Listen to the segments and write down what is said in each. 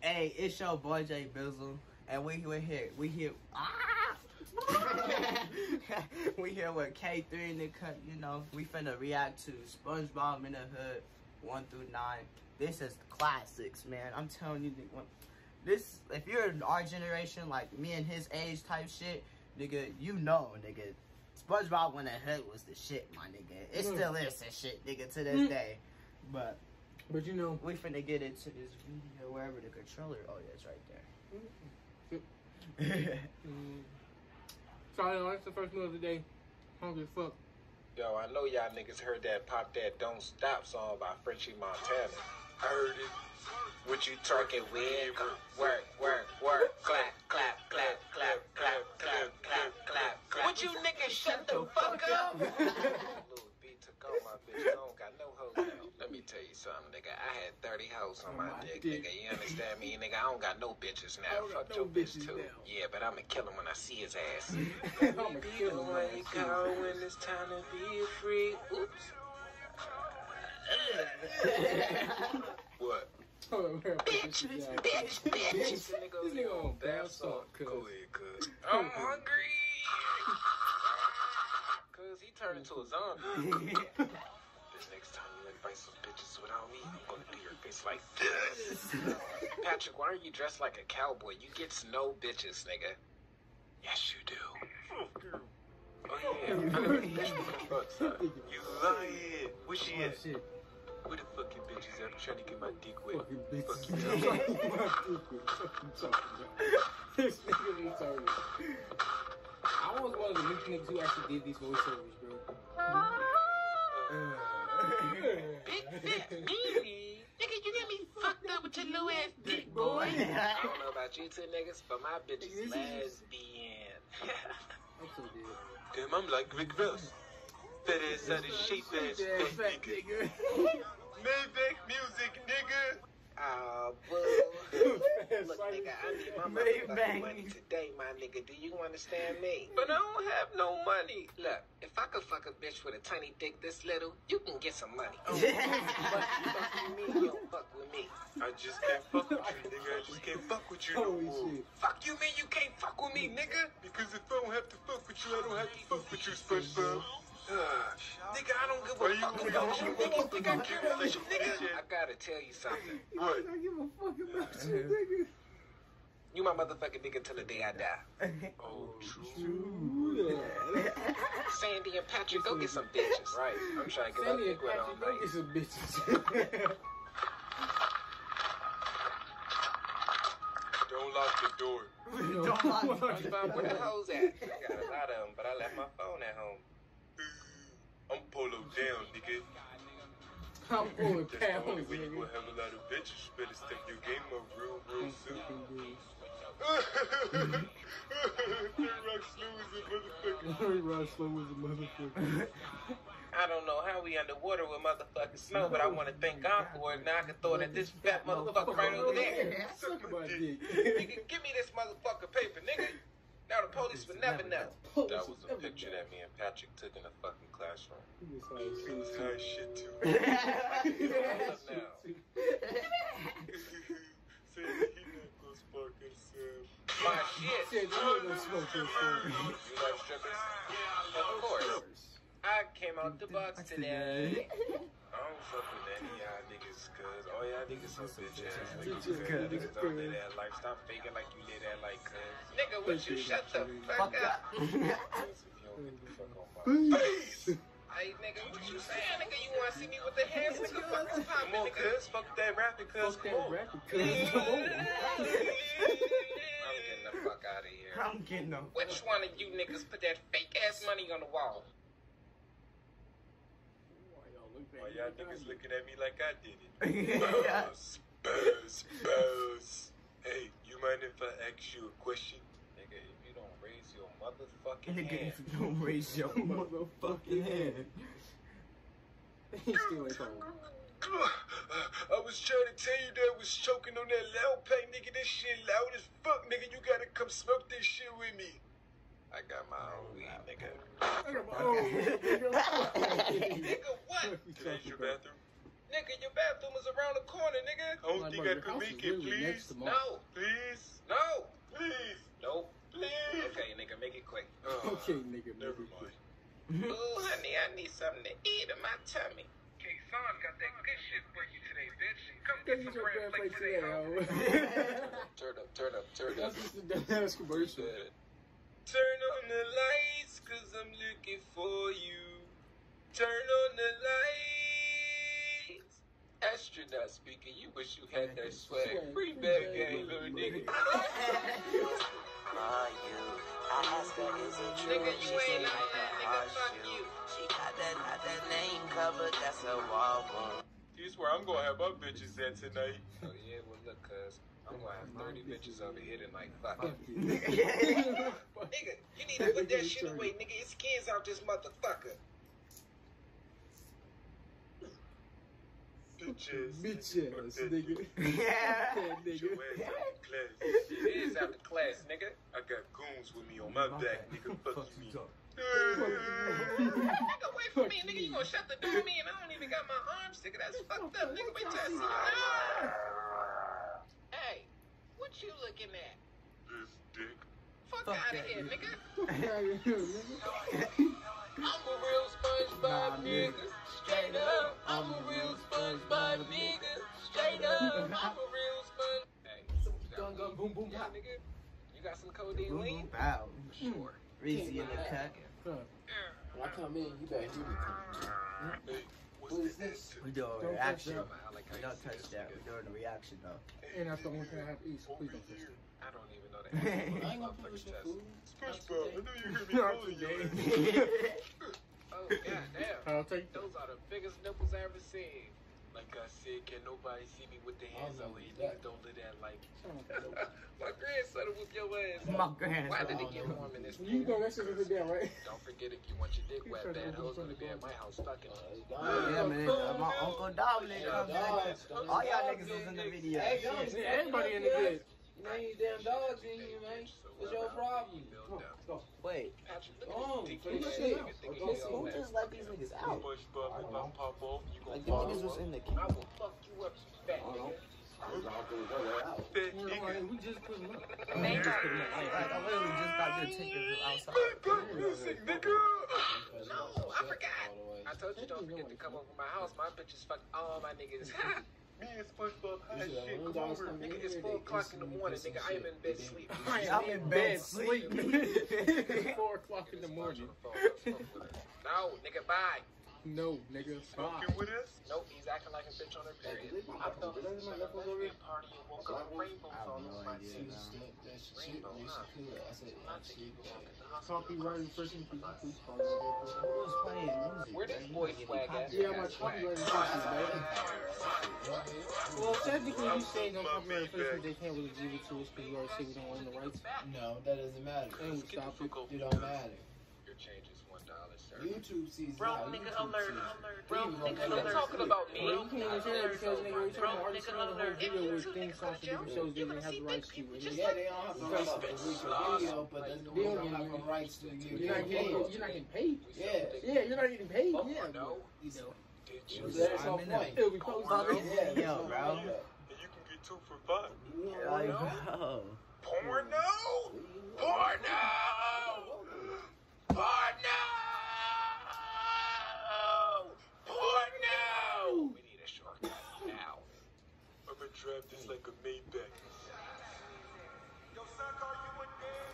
Hey, it's your boy J Bizzel, and we we here we here. Ah! we here with K3 in the cut. You know, we finna react to SpongeBob in the Hood one through nine. This is classics, man. I'm telling you, this if you're in our generation, like me and his age type shit, nigga, you know, nigga. SpongeBob when the Hood was the shit, my nigga. It Mm. still is the shit, nigga, to this Mm. day. But But you know, we finna get into this video wherever the controller. Oh yeah, it's right there. mm, sorry, that's the first meal of the day. Hungry as fuck. Yo, I know y'all niggas heard that Pop That Don't Stop song by Frenchie Montana. Heard it. What you talking with? Work, work, work. Clap, clap, clap, clap, clap, clap, clap, clap, clap. Would you niggas shut the fuck up? Little beat took on my bitch. I don't got no hoes now. Let me tell you something, nigga. I had 30 hoes on oh, my my dick, dick. nigga. You understand me, nigga? I don't got no bitches I now. got Fuck no your bitch, too. now. Yeah, but I'ma kill him when I see his ass. I'ma kill him when I see go when it's time to be free. Oops. what? Hold on, where I put this shit down. bitch, bitch. This nigga on bath salt, cuz. Go ahead, cuz. I'm hungry. Cuz he turned into a zombie. This next time you invite some bitches without me, I'm gonna do your face like this. Patrick, why are you dressed like a cowboy? You get no bitches, nigga. Yes, you do. Oh yeah. you lying. Where she Oh at? shit. Where the fucking bitches at? I'm trying to get my dick wet. Fucking bitch. Fuck you talking This nigga retarded. I was one of the new niggas who actually did these voiceovers, bro. Big fat meanie. Nigga, you got me fucked up with your little ass dick, boy. I don't know about you two niggas, but my bitch is lesbian. I'm so dead. Damn, I'm like Rick Ross. Fat ass out of shape ass fat fat nigga. nigga. Maybach music, nigga. Ah, boo. Look, nigga, I need my Maybach. motherfucking money today, my nigga. Do you understand me? But I don't have no money. Look, if I could fuck a bitch with a tiny dick this little, you can get some money. Oh, but you fuck with me, you don't fuck with me. I just can't fuck with you, nigga. I just can't fuck with you Holy shit. Fuck you, mean you can't fuck with me, nigga? Because if I don't have to fuck with you, I don't have to fuck with you, SpongeBob. Uh, nigga, I don't give a fuck about you, nigga. Think I care about you, nigga? I gotta tell you something. What? I give a fuck about you, nigga. You my motherfucking nigga till the day I die. Oh, true. Ooh. Sandy and Patrick, go get some bitches. Right. I'm trying to get my Sandy and dick wet all Patrick, go get some bitches. Don't lock the door. Don't lock SpongeBob, where the hoes at? I got a lot of them, but I left my phone at home. I'm pulling That's the only pounds, way you gonna have a lot of bitches. Better step your game up real, real soon. fucking dead. Rock Slow is a motherfucker. Larry Ross Slow was a motherfucker. I don't know how we underwater with motherfucking snow, but I want to thank God for it. Now I can throw it at this fat motherfucker right over there. Suck my dick. Nigga, give me this motherfucker paper, nigga. Now the police would never know. That was a picture that me and Patrick took in the fucking classroom. He was high It was as high shit too. he not gonna spark. My shit. Said you ain't gonna smoke this shit. You like strippers? Of course. I came out the box today. I don't fuck with any of y'all niggas, cuz all y'all niggas some bitch ass niggas. cuz. Y'all niggas don't live that life. Stop faking like you live that life, cuz. Nigga, would you shut the fuck up? Cuz if you don't get the fuck on my face. Hey, nigga, what you saying, nigga? You wanna see me with the hands, nigga? Fuck is poppin', nigga? cuz. Fuck that rapping, cuz. Fuck that rapper, cuz. Come on. I'm getting the fuck out of here. I'm getting them. Which one of you niggas put that fake ass money on the wall? Why y'all niggas looking at me like I did it? Yeah. Buzz, buzz, buzz. Hey, you mind if I ask you a question? Nigga, if you don't raise your motherfucking Nigga, hand. if you don't raise your motherfucking hand. He still ain't home. I was trying to tell you that I was choking on that loud pack, nigga. This shit loud as fuck, nigga. You gotta come smoke this shit with me. I got my own weed, nigga. Oh, nigga. Nigga, what? He Can I use your bathroom? Nigga, your bathroom is around the corner, nigga. I don't think I can make it, please. No, Please. no, Please. nope. Please. Okay, nigga, make it quick. Uh, Okay, nigga. Never mind. Ooh, honey, I need something to eat in my tummy. K-Son got that good shit for you today, bitch. Come Get get some some bread bread plate plate today, today, ho. ho. Turn up, turn up, turn up. That's just a dumbass commercial. Good. Turn on the lights, cause I'm looking for you. Turn on the lights. Astronaut speaking, you wish you had that swag. Free bad game, little nigga. Are you? I asked her, is it true? Nigga, you she ain't said, lying, like a nigga, fuck you. She got that, got that name covered, that's a wall bone. Here's where I'm gonna have my bitches at tonight. Oh yeah, well look, cuz I'm gonna have 30 bitches over here tonight. Fuck Fuck it. you. Nigga, you need to put that shit away, nigga. It's skins out this motherfucker. Bitches. Bitch ass, nigga. Yeah. Yeah, your nigga. ass out of class. It is after class, nigga. I got goons with me on my back, nigga. Fuck you, me. Nigga, wait for me, nigga. You gonna shut the door on me and I don't even got my arms, nigga. That's fucked up, nigga. Wait till I see you. Hey, what you looking at? This dick. Fuck, Fuck out of here, nigga. nigga. I'm a real SpongeBob Nah, nigga. nigga. Straight up, I'm a real SpongeBob nigga. Straight up, I'm a real Sponge. Hey, Gun, gun, boom, boom, yeah, pop. nigga. You got some codeine Boom, boom, bow. Sure. Rezzy in the cut. When I come in, you better hear me. Hey, what's What is that? this? We doing a Don't reaction. touch I We don't touch this, that. nigga. We doing a reaction though. And that's the only thing I have to eat, so please don't touch I don't even know I ain't that. gonna finish your food. SpongeBob, I know you heard me Not calling you. today. Oh, goddamn. I'll take that. Those are the biggest nipples I've ever seen. Like I said, can nobody see me with the hands I on know me? Nigga, don't do that like. Shut My grandson whoop your ass. My grandson. Why did it get warm in this up. You know that shit is down, right? Don't forget if you want your dick wet, tried to bad go hoes from gonna the be at my house fucking. Uh, Yeah, man. uh, My Uncle Dominic Yeah, comes dogs. in. All y'all niggas was in the video. Hey, dogs. Everybody in the bed. You know, you damn dogs in here, man. What's your problem? Come on, go. Wait, Patrick, look Oh, at this finish dick it. nigga thinking Okay, he who just let these niggas out? SpongeBob, if I pop off, you Like the niggas was in the I will fuck you up, you fat nigga. Fat You know, nigga. like, we just put him up. Like, I literally just got done taking outside. Good music, nigga. No, I forgot. I told you don't forget to come over to my house. My bitches fuck all my niggas. Me and SpongeBob high Yeah, shit. Come over. Nigga, it's four o'clock in the morning, nigga. I am in bed They- sleep. I'm in bed sleep. It's four o'clock in the morning. No, nigga, bye. No, nigga, stop. Fucking with us? Nope, he's acting like a bitch on her period. I thought this was a lesbian party and woke up rainbows I have all over my idea, seat. man. That shit, man, she. I said, I oh, think shit, you yeah. walk in the hospital. Copyrighted person, please, please, Who was playing music? Where this man? boy You getting swag at? Yeah, my copyrighted person, man. Well, technically, you say no copyrighted infringement, they can't really give it to us because we already say we don't own the rights. No, that doesn't matter. And we stop it. It don't matter. Your change YouTube sees Bro, how nigga YouTube alert, sees it. alert, They bro, even gonna nigga do They're that alert. talking about me. Well, you can't even say that because nigga, we talking about artists Nigga made a whole alert. video with Two things niggas songs for different on shows they jail. didn't have the You rights gonna to. see And big they- Yeah, they don't have to run up the week of video, but that's we don't have the rights to give You're not getting, you you're not getting paid. Yeah. Yeah, you're not getting paid. Yeah, no. you know. Did So you that's I'm our in that. point. It'll be posted. Fucking Yeah, that's yo, what bro. I'm And you can get two for five. Like, bro. Porno? Porno! Porno! Porno! We need a shortcut now. I'm gonna drive this like a Maybach.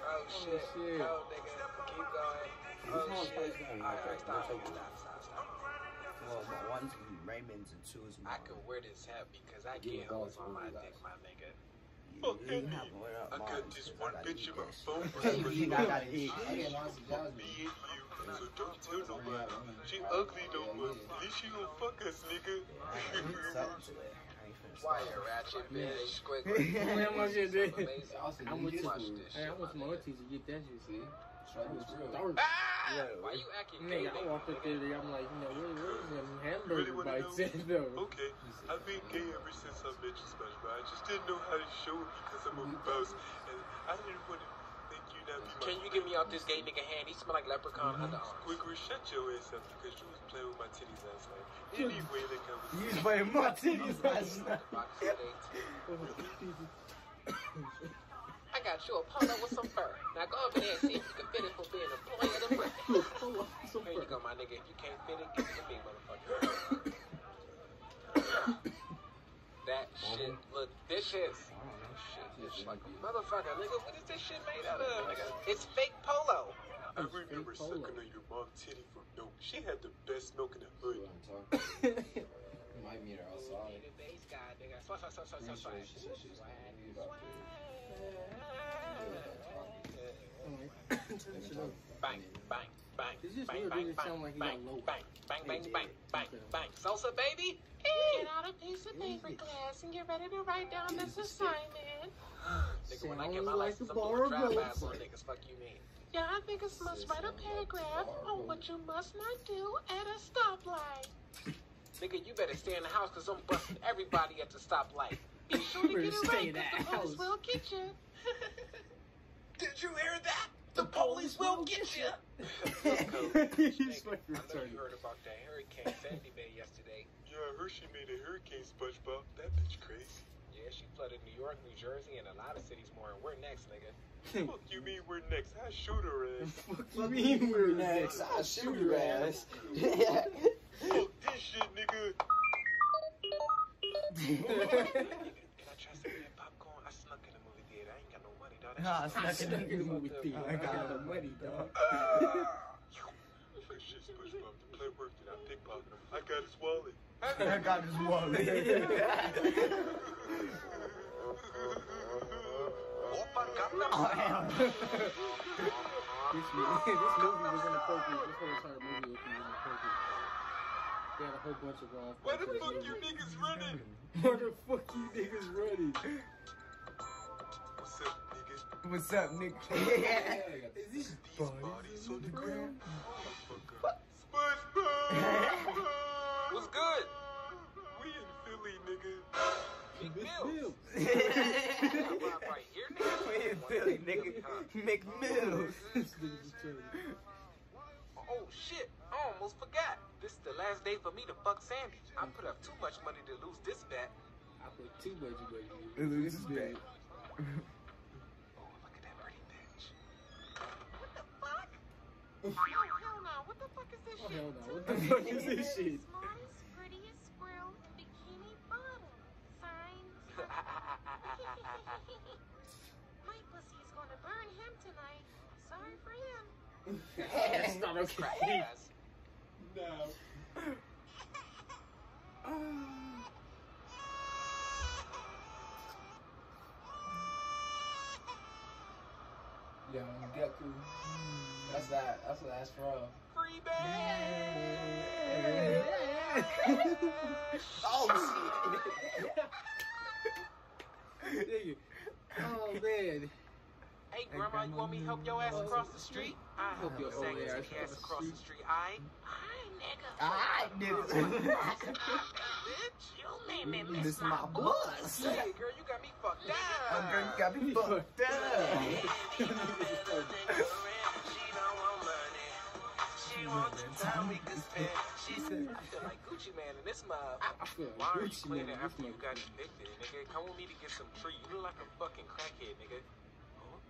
Oh shit. shit. Go, nigga. Keep going. Oh shit. Alright, stop, stop, stop, stop. Well, my one's Raymond's and two's I could wear this hat because I get hoes on my dick, my nigga. Fuck You that have nigga. one up I mine, got this because one I gotta bitch eat in my that phone. shit. You think I gotta eat? I get lots of jobs. Me and you, so don't tell nobody. She ugly though, but at least she gon' fuck us, nigga. It. Why ratchet bitch? Squiggly. How much it? Amazing. Also, I went to, I went to get that shit. See? Is. Ah! Why you acting? Nigga, I walked up there, I'm like, you know, where, where's them Really hamburger wanna bites at though? Okay, I've been gay ever since I met you, SpongeBob. I just didn't know how to show it because I'm a mouse, and I didn't want to Can you get me out this gay nigga hand? He smell like leprechaun mm-hmm. underarms. Quicker, shut your ass up because you was playing with my titties last night. Anyway, that conversation. You was playing my titties last night. I got you a polo with some fur. Now go over there and see if you can fit it for being employee of the month. There you go, my nigga. If you can't fit it, give it to me, motherfucker. that shit, look, this shit. Shit, this like motherfucker, nigga. What is this shit made out of, nigga? It's fake polo. I remember sucking on your mom's titty for milk. She had the best milk in the hood. Might meet her You outside. Bang, bang, bang, It's just bang, weird, bang, it bang, sound like he bang, got low. bang, bang, bang, bang, bang, bang. Salsa, baby. Get out a piece of paper glass and get ready to write down this assignment. Nigga, when I get my Sounds like license, a I'm bar doing of drive-bys goats. on niggas. Fuck you mean? Yeah, I think it's must write a paragraph on what you must not do at a stoplight. Nigga, you better stay in the house because I'm busting everybody at the stoplight. Be sure to get it right in because the police house. will get you. Did you hear that? The police will get you. He's Nigga, fucking I know retarded. you heard about that Hurricane Sandy Bay yesterday. Yeah, I heard she made a hurricane, SpongeBob. That bitch crazy. Yeah, she flooded New York, New Jersey, and a lot of cities more. And we're next, nigga. Fuck you mean we're next? I shoot her ass. Fuck you mean we're next? I'll shoot your ass. Fuck this shit, nigga. Can I try some of that popcorn? I snuck in the movie theater. I ain't got no. Nah, ah. That I shit- snuck in the movie theater. I got the money, dog. Fuck shit, SpongeBob. The play worked and I pickpocketed him. I got his wallet. I got his wallet. oh, hell. This movie, this movie was inappropriate. This whole entire movie was inappropriate. They had a whole bunch of wrong. Why the fuck you niggas running? Where the fuck you niggas running? What's up, nigga? What's? Is this bodies on the ground? SpongeBob! What's good? We in Philly, nigga. Big Big Mills. Right here, nigga. We in Philly, nigga. McMills. Nigga's retarded. Oh shit! I almost forgot. This is the last day for me to fuck Sandy. I put up too much money to lose this bet. I put too much money to lose this bet. Oh, look at that pretty bitch. What the fuck? Oh, hell no. What the fuck is this Oh shit? hell no! What the fuck is this shit? Smartest, prettiest squirrel in bikini bottom. Signed. My pussy is gonna burn him tonight. Sorry for him. That's not okay. No. Young Deku. That's that. That's what that's from. Free bag. Oh, Nigga. Oh man. Hey, grandma, you want me to help your ass across the street? I help your Help your saggy old titty ass ass across the street. I. Hi, nigga. Alright, nigga. Bitch. You made me miss, Miss my, my blood. blood. Hey, girl, you got me fucked up. Oh, girl, you got me fucked up. She said, I feel like Gucci Mane in this mob. I feel like Why are you cleaning after you got evicted, nigga? Come with me to get some tree. You look like a fucking crackhead, nigga.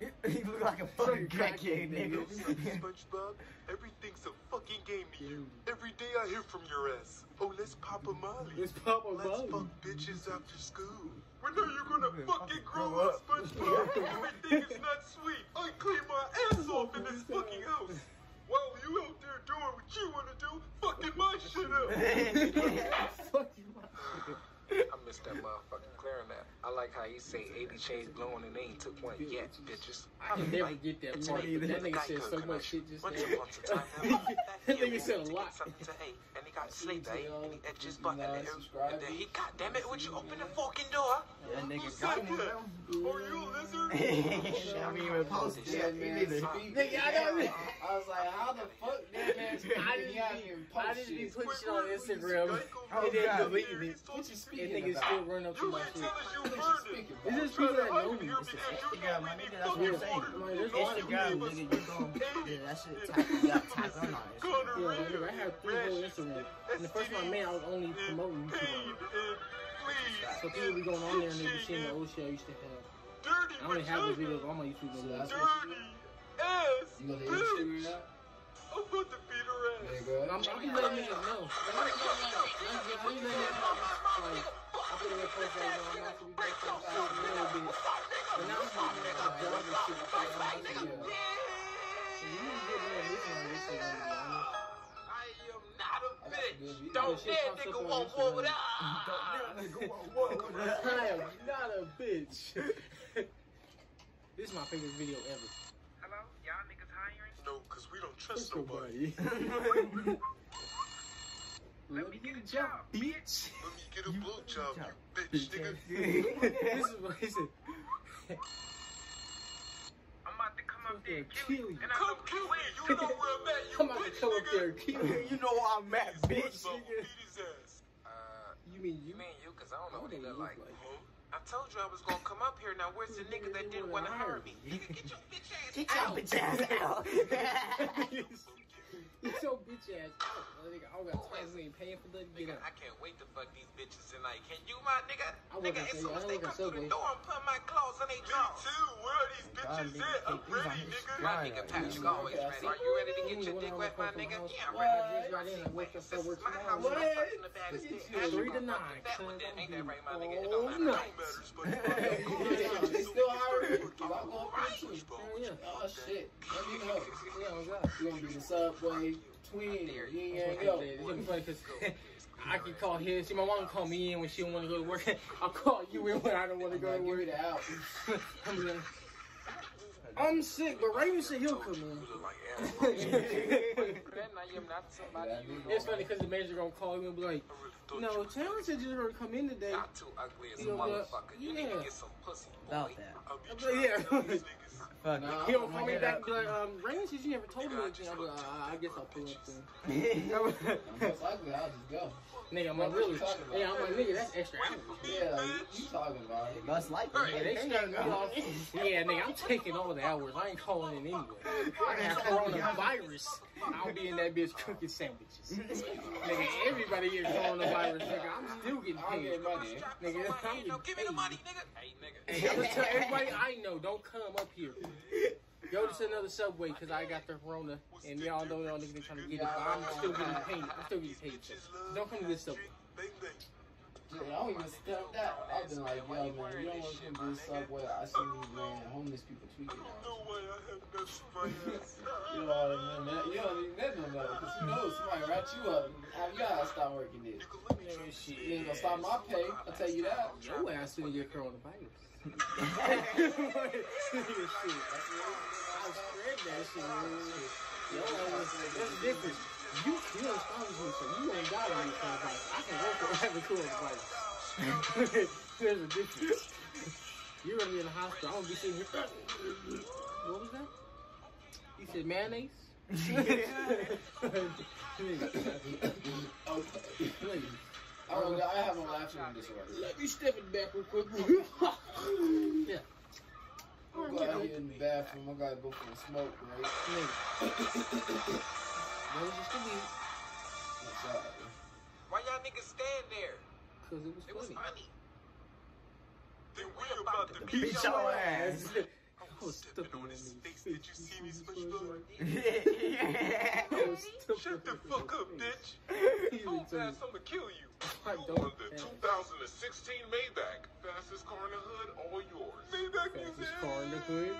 He look like a fucking crackhead, nigga. SpongeBob, everything's a fucking game to you. Every day I hear from your ass. Oh, let's pop a molly. Let's pop a Let's fuck bitches after school. When are you gonna fucking grow up, SpongeBob? Everything is not sweet. I clean my ass off in this fucking house. While you out there doing what you wanna do, fucking my shit up. Fuck you. I missed that motherfucking clearing that. I like how he say 80 chains glowing and they ain't took one yet, bitches. I can never get that part. but That nigga said so much shit just now. upon a time, That nigga said a lot. Something to eat, and he got sleep, eh? And he edged his You butt, and, then- subscribe. and then he, God damn it, would you open the fucking door? That nigga got me. Are you a lizard? I mean, even Yeah, shit. man. Nigga, I know. I was like, how the fuck that man I out here and I post just be shit. on Instagram Oh, and then deleting it. What you And niggas still run up to You my shit. Tell us you What you heard it. speaking It's just people that know me. It's just Instagram, my nigga, that's what I'm saying. Like, there's a lot of Instagram, nigga, you gon' yeah, that shit tap, you got on on it. Yeah, nigga, I have three whole Instagram. And the first one I made, I was only promoting YouTube. So people be going on there and they be seeing the old shit I used to have. I only have the vagina. videos on my YouTube. So videos. that's Dirty ass. you gonna let bitch. him figure it out? I'm about to beat her ass. Nigga. I'm, I'm letting niggas know. I'm just letting niggas know. I'm just letting niggas know. Like, I put in a post right now. I'm not to be back to the a little bit. But now I'm just doing my job and shit. because I'm not to get up. So you need to get more on this shit, to be honest. I am not a I bitch. Don't Shit dare pops nigga up on want Instagram. war with us. I am not a bitch. this is my favorite video ever. Hello? Y'all niggas hiring? No, cause we don't trust Trust nobody. nobody. Let me get a job, bitch. Let me get a blowjob, you bitch, nigga. this is what he said. I'm about to come up there and Kill kill you. you. And I Come know kill where me. you You know where I'm at, you I'm about to bitch, come up there nigga. and kill you. You know where I'm at, bitch. SpongeBob will beat his ass. Uh, You mean you? you mean you? Cause I don't know I what he look look like. like. I told you I was gonna come up here. Now where's the nigga that didn't want to hire me? Nigga, get your bitch ass Get your out. bitch ass out. Get your bitch ass out. Nigga, I don't got ain't paying for that. Get Nigga, out. I can't wait to fuck these bitches tonight. Can you, my nigga? I Nigga, as soon as they work at come through the door, I'm putting my clothes on they Me too. Where are these God, bitches nigga, at? I'm ready, nigga. My nigga right. Patrick always ready. Are you ready to get your dick wet, my nigga? Yeah, I'm What? ready. Bitch, right in, I wake up, This is my house. What? I'm fucking the baddest Look at bitch. you. Three to nine, you one then. Ain't that right, my Oh, nigga? It don't matter. no. Don't matter, SpongeBob. Still hiring? Cause I'm going Right. through too. Oh shit. Let me know. Yeah, oh God. You gonna be the Subway ain't That's go. what. It's funny 'cause I can call his. See, my mom call me in when she don't want to go to work. I'll call you in when I don't want to go to give work. the out. I'm, sick, but Raven said he'll come in. You look like Aaron. Then I am not somebody you know. It's funny because the manager gonna call me and be like, "No, Terrence said you're gonna come in today." Not too ugly as a motherfucker. You need to get some pussy. About that. I'll be I'm trying like, to tell yeah. Fuck Nah. He don't call me back and be like, um, Raven says you never told me anything. I'm like, I guess I'll pull up then. it. Most likely, I'll just go. Nigga, I'm like, really? Yeah, I'm like, nigga, that's extra hours. Yeah, you, you talking about it. Most likely. Yeah, they started me off. Yeah, nigga, I'm taking all the hours. I ain't calling in anyway. I got coronavirus. I'll be in that bitch cooking sandwiches. nigga, everybody get coronavirus. Nigga, I'm still getting I'll paid. money. Nigga, I'm No, getting give me the money, nigga. Hey, nigga. Hey, I'm gonna tell everybody I know, don't come up here. Go to another subway because I got the corona, and y'all know y'all niggas been trying to get it, but I'm still getting paid. I'm still getting paid. So don't come to this subway. Bang, bang. Dude, I don't even step that. I've been like, yo, man, you don't want to come to this subway. I see these, man, homeless people tweaking I don't know out. why I have nuts in. You know what I mean? You don't even never know, because you know somebody write you up. You gotta stop working there. You can let me try. Man, shit. You ain't gonna stop my pay, I'll tell you that. Your ass finna get coronavirus. That's the difference. You kill Spanish so you any coronavirus. I can work for having coronavirus. There's a difference. You're in the hospital. I'm gonna be sitting here. What was that? He said mayonnaise. Please. I, don't, I have a laughing disorder. Let me step it back real quick. yeah. I'm going out here in the bathroom. I gotta go for a smoke, right? Nigga. That was just a week. What's up? Why y'all niggas stand there? Cause it was It was funny. funny. Then we about to Beat beat your your ass. ass. I was Stepping on his face. Did you see me, SpongeBob? I was stupid. Shut the fuck up, bitch. He Oh, was I'ma kill you. 2016 Maybach. Fastest car in the hood, all yours. Maybach Fastest music. car in the hood.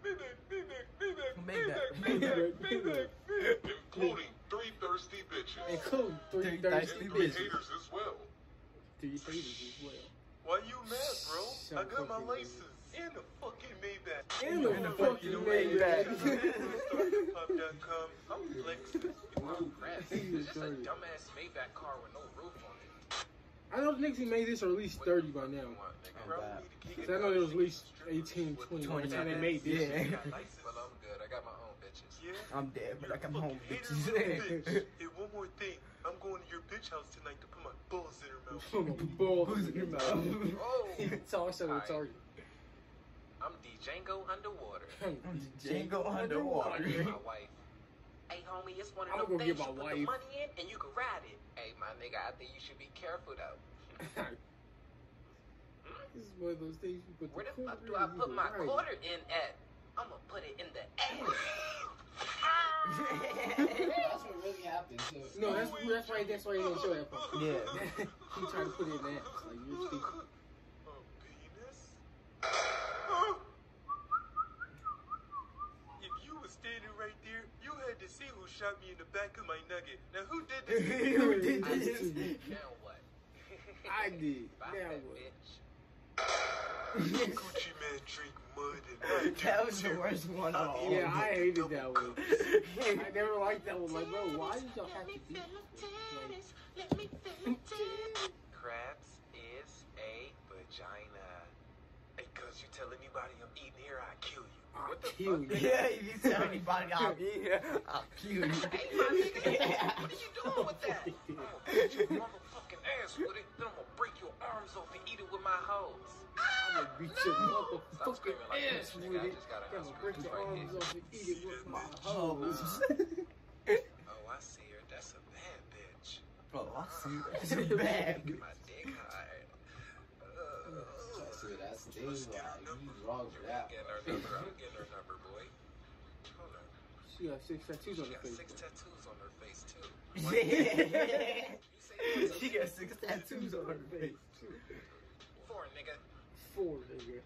Maybach, Maybach, Maybach, Maybach. Maybach, Maybach, Maybach. Including three thirsty bitches. Include three Three thirsty thirsty And three bitches. haters as well. Three haters as well. Why you mad, bro? Shut I got my fucking license and the fucking Maybach. In the And fucking Maybach. Startupcom. I'm flexing. Wow, crap. He was It's just a dirty. dumbass Maybach car with no roof on it. I know the niggas who made this are at least 30 by now. Oh, Cause I know there was at least 18, 20 by the time they made this. Yeah. Well, I'm good. I got my own bitches. Yeah. I'm dead, but like I'm home, Hey, bitches. hey, one more thing. I'm going to your bitch house tonight to put my balls in her mouth. Balls in your mouth. Oh, Talk so Alright. retarded. I'm Django underwater. Django underwater. my wife. Hey, homie, it's one of I'm them gonna things get you my put the wife. money in and you can ride it. Hey, my nigga, I think you should be careful though. this is one of those things you put Where the quarter fuck do I put my ride quarter in at? I'm gonna put it in the ass. That's what really happened. So, No, that's that's why that's why he didn't show that part. Yeah. he tried to put it in that. Like you're stupid. A penis? Huh? If you was standing right there, you had to see who shot me in the back of my nugget. Now who did this? Who did I this? did. Now what? I did. Bye, Now what? Gucci Mane drink mud and I That was the worst one of all. Yeah, I hated that one. I never liked that one. Like, bro, why did y'all have to do Let me this? feel them. Let me feel them. Crabs is a vagina. Cuz you tell anybody I'm eating here, I kill you. I'll What the kill you. Yeah, if you tell anybody I'll be here, I'll kill you. Hey, my nigga, what are you doing with that? I'm gonna beat your motherfucking ass with it, then I'm gonna break your arms off and eat it with my hoes. I'm gonna ah, beat your motherfucking like ass that, with nigga. I it. just got a I'm gonna house break cruise your right arms here. off and eat it with my Oh, hoes. Oh, I see her. That's a bad bitch. oh, I see. That's a bad. Get my dick hard. That's it. That's the thing. Like, you wrong for that. Getting her number. I'm getting her number, boy. Hold on. She got six tattoos on She her got face. six tattoos on her face, too. She got six tattoos on her face. Four, nigga. Four, nigga.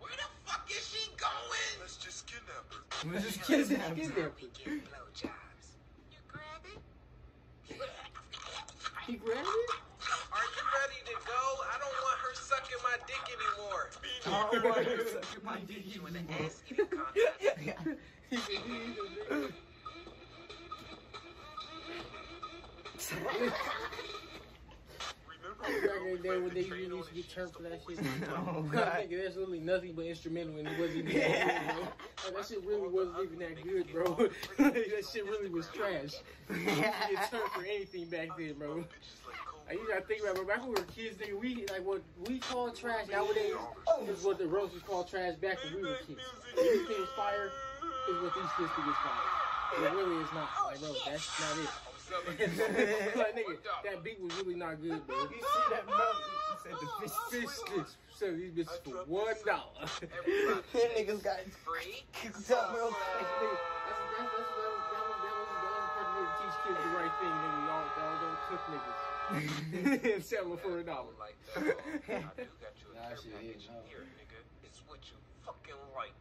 Where the fuck is she going? Let's just kidnap her. We're just kidnapped. Kidnapped We her. get blowjobs. You grab it. He grabbed it? Are you to go? I don't want her sucking my dick anymore. I don't want her sucking my dick You in the ass eating contest. He said, he ain't a nigga. Remember Back in the day when they used to get turned for that shit. Oh, I God. think that's really nothing but instrumental and it wasn't even Yeah. that good, bro. Like, that shit really wasn't even that good, bro. that shit really was trash. You get turned for anything back then, bro. Like, you gotta think about. Back when we were kids, nigga, we, like, what we call trash nowadays is what the Roses call trash back when we were kids. Anything is fire is what these kids think is fire. It really is not. Like, bro, that's not it. like, nigga, that beat was really not good, bro. You see that? You said the fish Fish sticks. So these bitches for one dollar. Niggas got free. That's, that's, that's, that, was, that, was, that, was, the part that teach kids the right thing, nigga. Y'all, y'all don't cook niggas. And sell them for a dollar. Like that. I do got you a Nah, care shit package is, no. here, nigga. It's what you fucking like.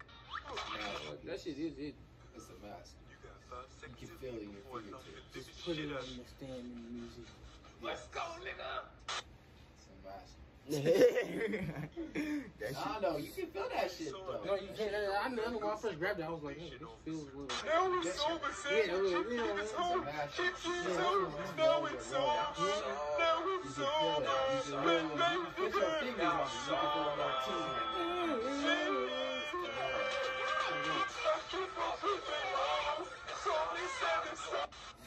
Nah, That shit is it. It's a mask. You got five seconds can to feel it in your before fingertips. Just put it on of the stand in the music. Let's go, nigga. It's a mask. That I don't know. You can feel that shit though. No, you can't. I, I know when I first grabbed it, I was like, hey, this feels a little. Now I'm sober, Sam. Yeah, Chip you know, Keep it's is a home. mask. Chip Keep home. Now it's over. Now I'm You can feel that. You can sober. really, you can put your fingers on it. You can feel that too.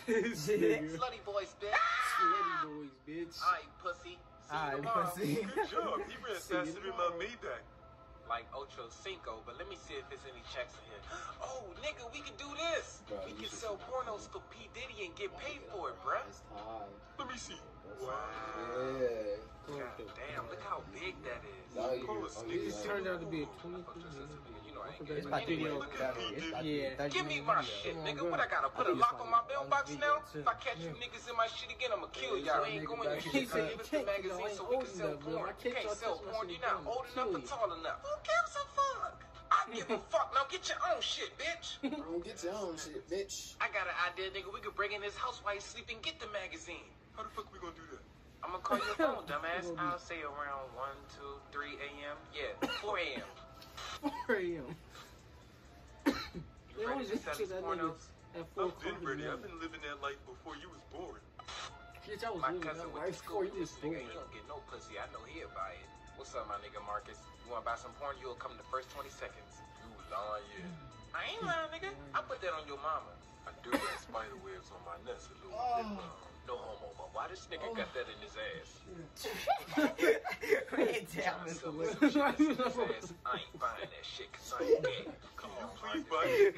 Slutty boys, bitch. Slutty boys, bitch. Alright, pussy. See you pussy. Good job. He ran faster than my Maybach. Like Ocho Cinco, but let me see if there's any checks in here. Oh, nigga, we can do this. Bro, we can sell pornos for P. Diddy and get paid for it, bruh. Let me see. Wow. God damn, look how big that is. Yeah. Of course, It turned out to be a 20 Fuck this, this, this, You know I ain't It's getting about it anyway. video. Look at P. Yeah. Give me my shit, nigga. What I gotta put a lock on my like mailbox now? If I catch you niggas in my shit again, I'ma kill y'all. I ain't going to He shit. said you Give us the can't, 'cause I magazine so we can sell porn. My You can't sell porn. You're not old enough Kill or tall enough. Who gives a fuck? I give a fuck. Now get your own shit, bitch. Don't get your own shit, bitch. I got an idea, nigga. We could break in his house while he's sleeping. Get the magazine. How the fuck we gonna do that? I'm gonna call your phone, dumbass. I'll say around 1, 2, 3 a.m. Yeah, 4 a.m. 4 a.m. You They ready always to sell these that nigga pornos? at 4 I've o'clock been in the ready. I've been living that life before you was born. Bitch, I was My living cousin that went life to school before with you this was nigga. born. He don't get no pussy. I know he'll buy it. What's up, my nigga Marcus? You wanna buy some porn? You'll come in the first 20 seconds. You lying. I ain't lying, nigga. I put that on your mama. I do got spider webs on my nuts a little bit. Oh. Um, Oh. No homo, but why this nigga oh. got that in his ass? Damn, Mr. Some Lil. shit in his ass. I ain't buying that shit cause I ain't gay. Come on, please buy it.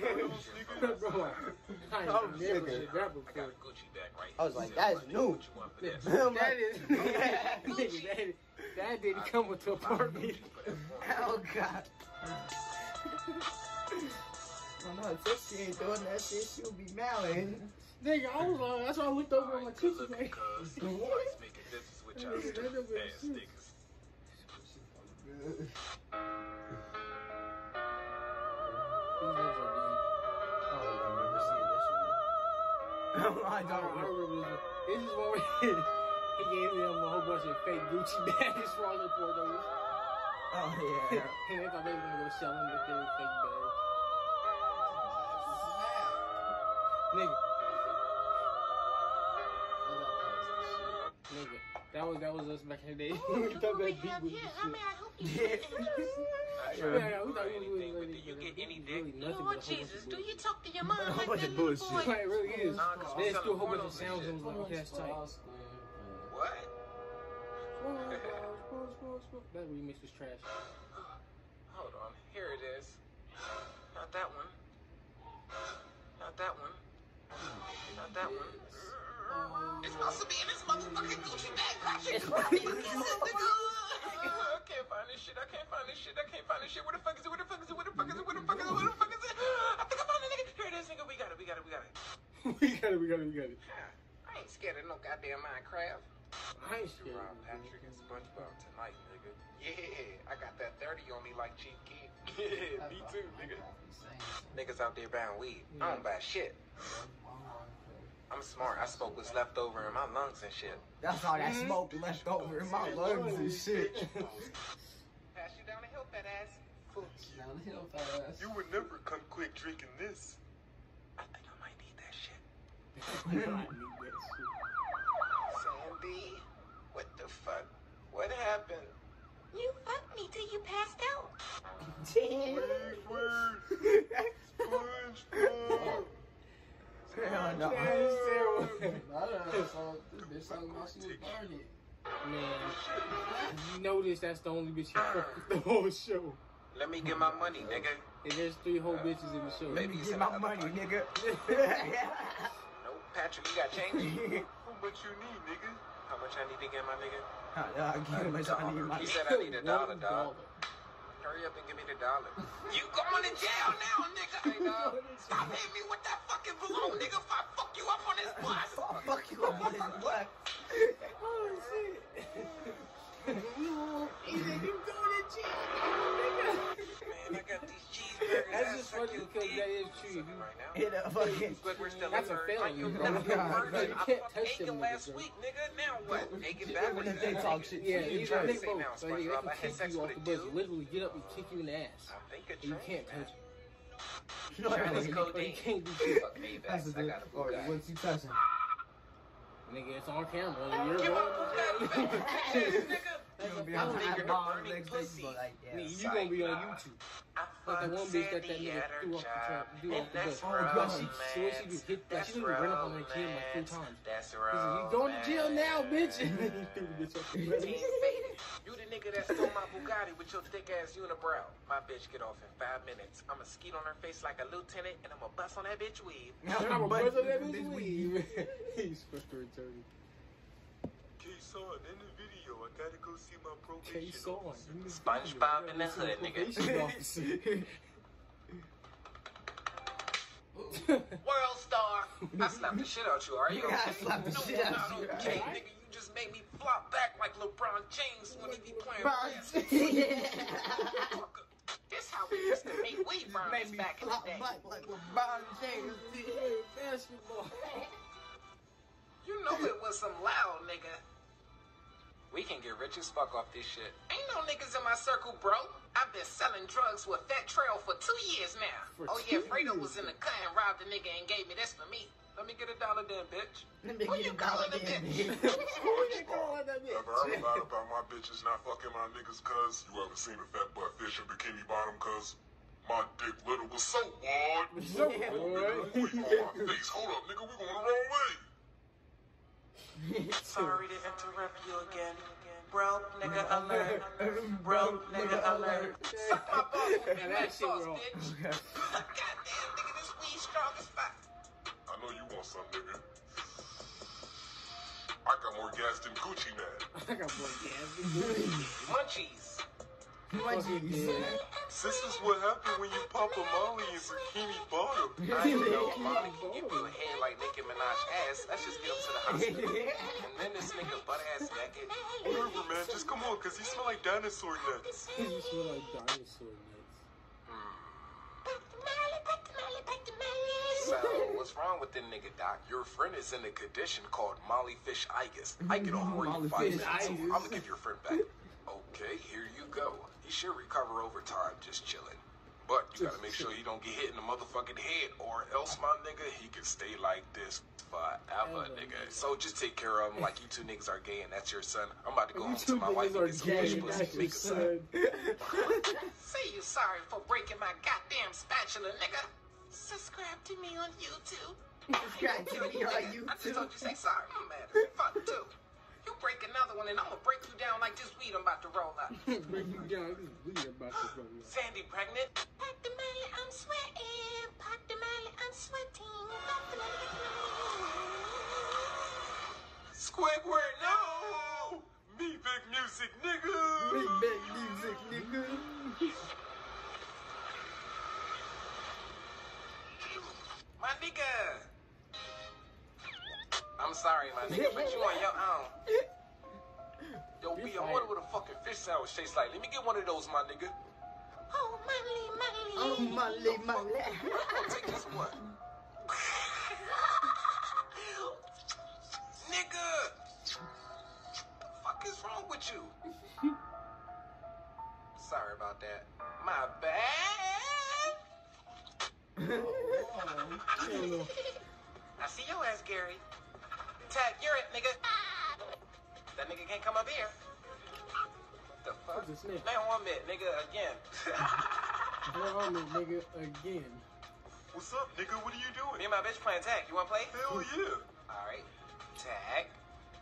Bro, I Oh, ain't never nigga. did that I got a Gucci bag right here. I was like, that's new." you want for that? That is, nigga, that, that didn't come with the apartment. Oh god. Oh no, if she ain't doing that shit, she'll be mailing. Nigga, I was like, that's why I looked over on my Alright, good kitchen. looking Like, cuz. Let's make a business with y'all Nigga, that stupid ass niggas. These niggas are dead. I don't remember this one. I I don't don't remember. remember this. This is where he gave them a whole bunch of fake Gucci bags for all their poor those. Oh yeah. And they thought they were gonna go sell them, but they were fake bags. Nigga, nigga, back in the day. we oh, Look thought what we that beat have was here. the How shit. may I help you? I Yeah, tried yeah, to we do thought we was anything, really but do you good. get any Really dick? nothing but a Lord whole bunch Jesus, of do you bullshit. talk to your mom like bunch that of little bullshit. boy? Like, it really is. Nah, 'cause we They selling still a whole bunch pornos of and sounds shit. and was like, okay, that's tight. What? That remix was trash. Hold on. Here it is. Not that one. Not that one. Not that one. It's supposed to be in this motherfucking Gucci bag. Patrick. I can't find this shit. I can't find this shit. I can't find this shit. Where the fuck is it? Where the fuck is it? Where the fuck is it? Where the fuck is it? Where the fuck is it? I think I found it, nigga. Here it is, nigga. We got it. We got it. We got it. we got it, we got it, we got it. I ain't scared of no goddamn Minecraft. I ain't scared. Rob Patrick and SpongeBob tonight, nigga. Yeah, I got that 30 on me like Chief Keef. Yeah, me too, nigga. Niggas out there buying weed. I don't buy shit. I'm smart. I smoke what's left over in my lungs and shit. That's all that mm-hmm. smoke left over in my lungs and shit. Pass you down the hill, fat ass. Down the hill fast. You would never come quick drinking this. I think I might need that shit. Sandy, what the fuck? What happened? You fucked me till you passed out. SpongeBob. Hell no. I don't know. So this bitch talking about she was burning. Man, you notice that's the only bitch you fuck with the whole show. Let me get my money, nigga. And there's three whole bitches in the show. Let me get my money, nigga. No, Patrick, you got change? How much you need, nigga? How much I need to get my nigga? Uh, I'll give him much I need my He said I need a dollar, dog. Hurry up and give me the dollar. You going to jail now, nigga. Hey, dog. Stop hitting me with that fucking balloon, nigga. If I fuck you up on this bus. Oh, fuck you up on this butt. Oh shit. He said you going to jail. Man, I got these cheeseburgers. That's just suck because that is true. Right. Hit a fucking. But we're still That's a virgin. felony, Are you bro. not a Yeah, virgin? you I can't touch them last week, nigga. Now what? Aiken Even backwards. they talk shit, Yeah, you you try try to to say now, they, they SpongeBob, I can kick you off the bus, literally get up and kick you in the ass. I think And you can't touch it. You know Charlie's codeine. You can't do shit. That's the thing. Or once you touch him. Nigga, it's on camera. You're Give my going Bugatti back, bitch ass nigga. You're gonna be I on don't you're bomb burning next day. pussy. You like, yeah. Nigga, you gonna be on YouTube. I Like that one bitch that that nigga threw off the job, truck, threw off the that's bus. Oh, God, she, she, when she romance. hit, like, That's she didn't run up on her kid like three times. That's He said, you going to jail now, bitch. And then he threw the bitch off the bus. You nigga that stole my Bugatti with your thick ass unibrow. My bitch get off in five minutes. I'ma skeet on her face like a lieutenant, and I'ma bust on that bitch weave. I'm a But- brother that this bitch week- weave. He's fucking retarded. K-Son, in the video, I gotta go see my probation K-Son. officer. SpongeBob in the hood, nigga. World star. I slapped the shit out you, are you? Yeah, I slapped the no, shit out you, okay, nigga. Just made me flop back like LeBron James when he be playing basketball. This how we used to make weed Made me back in the day. back like LeBron James. Basketball. You know it was some loud nigga. We can get rich as fuck off this shit. Ain't no niggas in my circle, bro. I've been selling drugs with Fat Trail for two years now. For oh yeah, Fredo was in the cut and robbed a nigga and gave me this for me. Let me get a dollar then, bitch. Let me Who get you a dollar calling a then, bitch? bitch. Who you calling that bitch? Have I ever lied about my bitches not fucking my niggas cuz? You ever seen a fat butt fish in bikini bottom cuz? My dick little was so wide. So, Nigga, who you on my face? Hold up, nigga, we going the wrong way. Sorry to interrupt you again. Bro, nigga alert. Bro, nigga alert. Suck my balls with me that neck shit sauce, wrong. bitch. Goddamn, nigga, this weed strong as fuck. I know you want some, nigga. I got more gas than Gucci Mane. I got more gas. Than Gucci Munchies. Munchies. This is what happened when you pop a molly in bikini bottom. I ain't know Molly can give you a head like Nicki Minaj ass. Let's just get him to the hospital. And then this nigga butt ass naked. Whatever, man. Just come on, cause he smell like dinosaur nuts. You smell like dinosaur nuts. So, what's wrong with the nigga, Doc? Your friend is in a condition called Molly Fish Igus. I can afford you five minutes, so. I'm gonna give your friend back. Okay, here you go. He should recover over time, just chilling. But you gotta make sure he don't get hit in the motherfucking head, or else, my nigga, he can stay like this forever, nigga. So just take care of him like you two niggas are gay and that's your son. I'm about to go home to my wife and get some fish pussy that's and make a son. son. Say you sorry for breaking my goddamn spatula, nigga. Subscribe to me on YouTube. Subscribe to me on YouTube. I just told you say sorry. I'm mad. Fuck too. You break another one and I'm gonna break you down like this weed I'm about to roll up. Break you down. This is weed about to go. Sandy pregnant. Pop the molly, I'm sweating. Pop the molly, I'm sweating. Pop the molly, Squidward, no! Me big music, nigga. Big bang music, nigga. My nigga. I'm sorry, my nigga, but you on your own. Yo, B, I wonder with a fucking fish sandwich tastes like. Let me get one of those, my nigga. Oh, molly, molly. Oh, Molly, Molly. I'll take I see your ass, Gary. Tag, you're it, nigga. That nigga can't come up here. The fuck? That's a snitch. Man, one minute, nigga, again. They're on me, nigga, again. What's up, nigga? What are you doing? Me and my bitch playing tag. You wanna play? Hell yeah. Alright. Tag.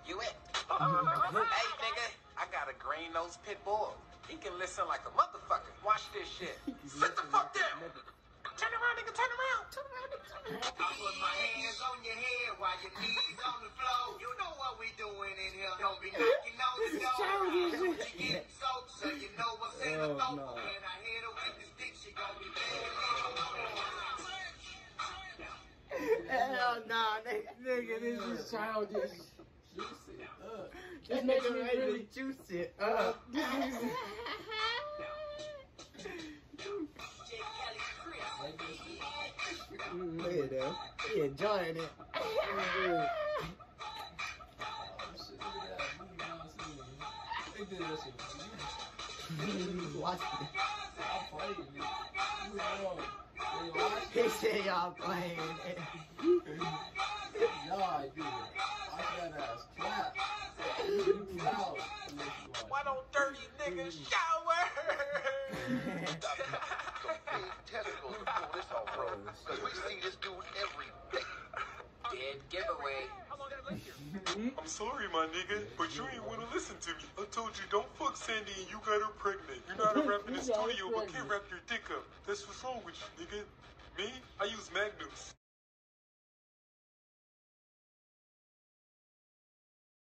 You it. hey, nigga. I got a green nosed pit bull. He can listen like a motherfucker. Watch this shit. Sit the fuck down. Turn around, nigga. Turn around. Turn around, nigga. Turn around. I put my hands on your head while your knees on the floor. You know what we doing in here. Don't be knocking on the door. childish. Soon as you get soaked, so you know what's in the Oh, throat. no. When I hit her with this dick, she gon' be begging Hell nah, nigga. Nigga, this is childish. Uh, This This nigga me really. to juice it. Uh, Is- look at that. He enjoying it. Watch it. He said y'all playing it. Why don't dirty niggas shower? testicles to pull this off, bro. Cause we see this dude every day. Dead giveaway. Mm-hmm. I'm sorry, my nigga, but you ain't wanna listen to me. I told you don't fuck Sandy and you got her pregnant. You're not a rap in the You got her studio, but can't wrap your dick up. That's what's wrong with you, nigga. Me? I use magnums.